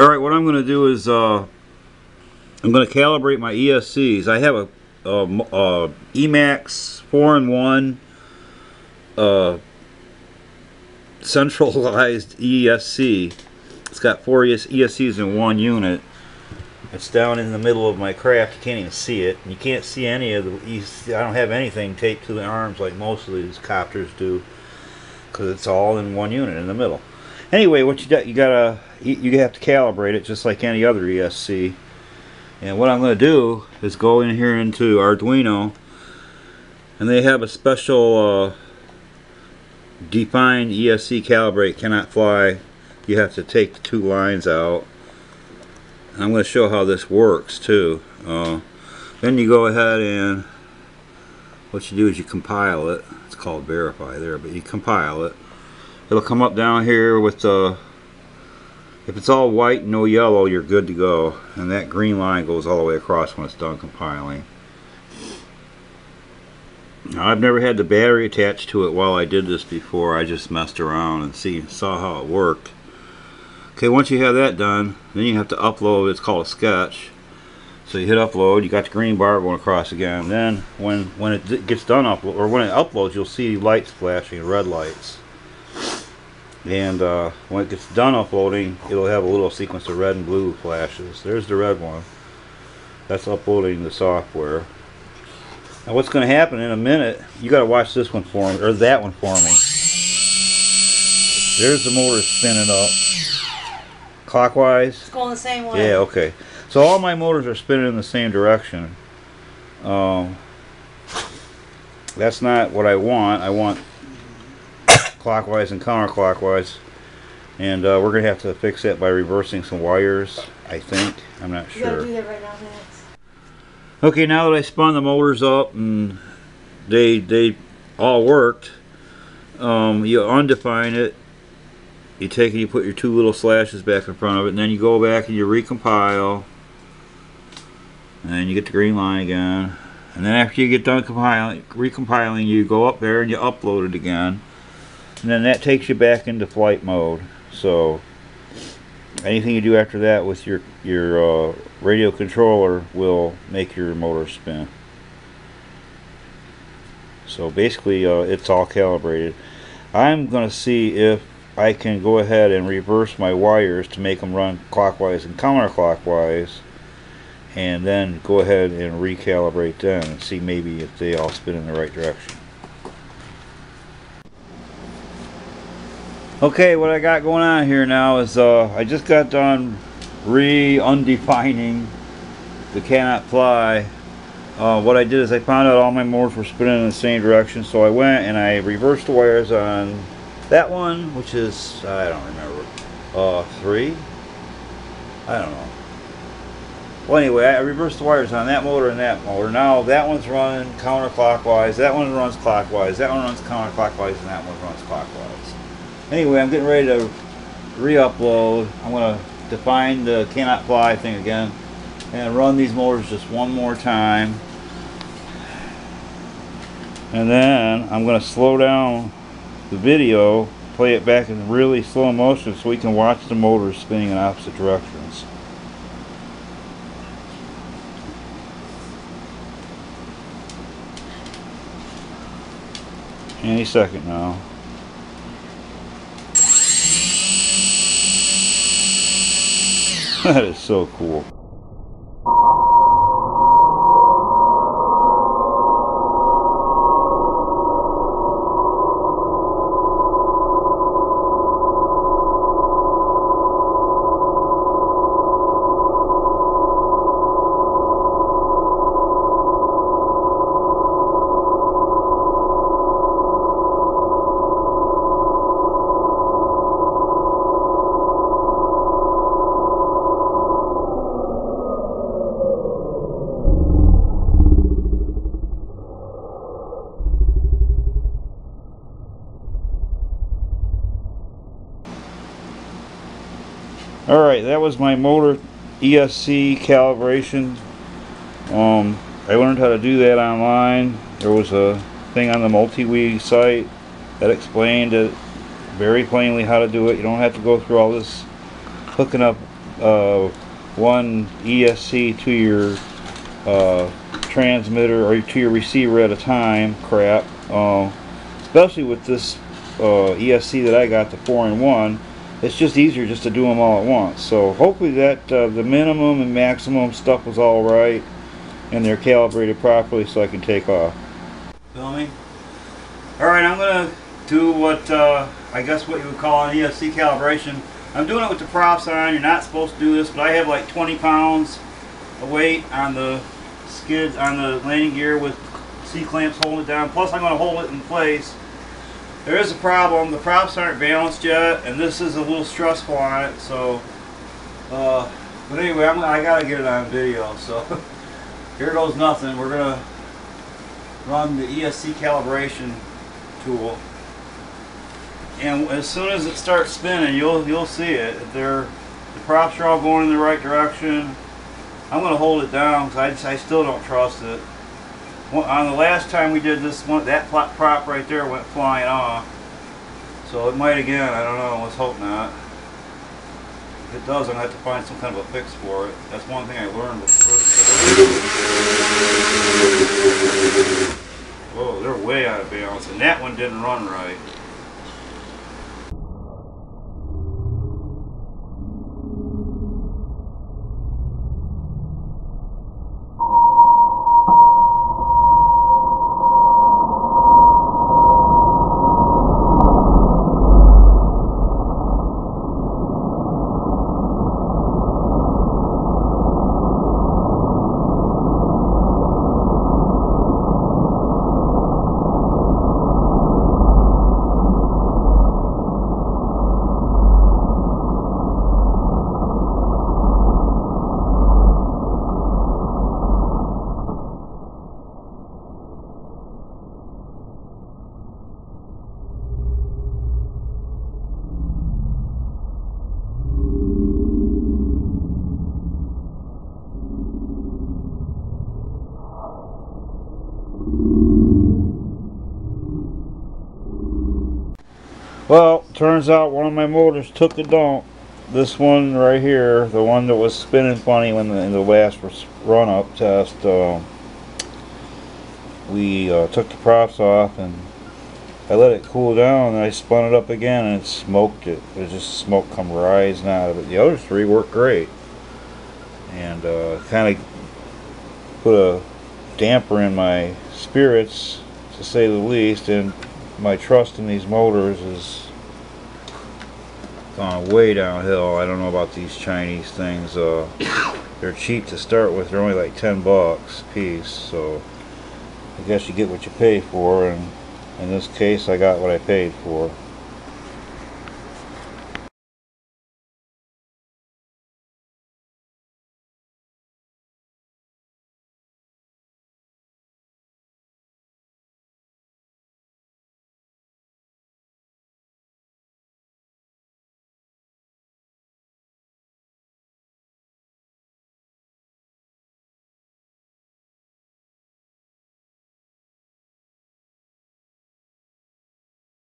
Alright, what I'm going to do is uh, I'm going to calibrate my ESCs. I have a, a, a Emax 4-in-1 uh, centralized ESC. It's got four ES ESCs in one unit. It's down in the middle of my craft. You can't even see it. You can't see any of the ESC. I don't have anything taped to the arms like most of these copters do because it's all in one unit in the middle. Anyway, what you got, you gotta, you have to calibrate it just like any other ESC. And what I'm going to do is go in here into Arduino, and they have a special uh, defined ESC calibrate cannot fly. You have to take the two lines out. I'm going to show how this works too. Uh, then you go ahead and what you do is you compile it. It's called verify there, but you compile it. It'll come up down here with the if it's all white no yellow you're good to go. And that green line goes all the way across when it's done compiling. Now, I've never had the battery attached to it while I did this before. I just messed around and see saw how it worked. Okay once you have that done then you have to upload it's called a sketch. So you hit upload you got the green bar going across again. Then when when it gets done upload or when it uploads you'll see lights flashing red lights and uh, when it gets done uploading it'll have a little sequence of red and blue flashes. There's the red one. That's uploading the software. Now what's going to happen in a minute you got to watch this one for me or that one for me. There's the motor spinning up. Clockwise? It's going the same way. Yeah okay. So all my motors are spinning in the same direction. Um, that's not what I want. I want clockwise and counterclockwise. And uh, we're gonna have to fix that by reversing some wires I think. I'm not sure. right now, okay now that I spun the motors up and they they all worked um, you undefine it. You take it you put your two little slashes back in front of it and then you go back and you recompile. And then you get the green line again. And then after you get done compiling recompiling you go up there and you upload it again and then that takes you back into flight mode. So anything you do after that with your your uh, radio controller will make your motor spin. So basically uh, it's all calibrated. I'm gonna see if I can go ahead and reverse my wires to make them run clockwise and counterclockwise and then go ahead and recalibrate them and see maybe if they all spin in the right direction Okay, what I got going on here now is uh, I just got done re-undefining the cannot fly. Uh, what I did is I found out all my motors were spinning in the same direction, so I went and I reversed the wires on that one, which is, I don't remember, uh, three? I don't know. Well, anyway, I reversed the wires on that motor and that motor. Now that one's running counterclockwise, that one runs clockwise, that one runs counterclockwise, and that one runs clockwise. Anyway, I'm getting ready to re-upload. I'm going to define the cannot fly thing again and run these motors just one more time. And then I'm going to slow down the video, play it back in really slow motion so we can watch the motors spinning in opposite directions. Any second now. that is so cool. Alright, that was my motor ESC calibration. Um, I learned how to do that online. There was a thing on the MultiWii site that explained it very plainly how to do it. You don't have to go through all this hooking up uh, one ESC to your uh, transmitter or to your receiver at a time crap. Uh, especially with this uh, ESC that I got, the 4-in-1, it's just easier just to do them all at once. So hopefully that uh, the minimum and maximum stuff was all right and they're calibrated properly so I can take off. Me? Alright, I'm going to do what uh, I guess what you would call an ESC calibration. I'm doing it with the props on. You're not supposed to do this, but I have like 20 pounds of weight on the skids, on the landing gear with C-clamps holding it down. Plus I'm going to hold it in place. There is a problem. The props aren't balanced yet, and this is a little stressful on it. So, uh, but anyway, I'm, I got to get it on video. So here goes nothing. We're to run the ESC calibration tool and as soon as it starts spinning you'll you'll see it they're the props are all going in the right direction I'm gonna hold it down because I, I still don't trust it on the last time we did this one that prop right there went flying off. So it might again I don't know let's hope not. If it does I'm gonna have to find some kind of a fix for it. That's one thing I learned with the first Whoa, they're way out of balance and that one didn't run right Well, turns out one of my motors took a dump. This one right here, the one that was spinning funny when the, in the last run-up test, uh, we uh, took the props off and I let it cool down and I spun it up again and it smoked it. There's just smoke come rising out of it. The other three worked great. And uh, kind of put a damper in my spirits, to say the least, and my trust in these motors is gone way downhill. I don't know about these Chinese things. Uh, they're cheap to start with. They're only like 10 bucks a piece. So I guess you get what you pay for. And in this case, I got what I paid for.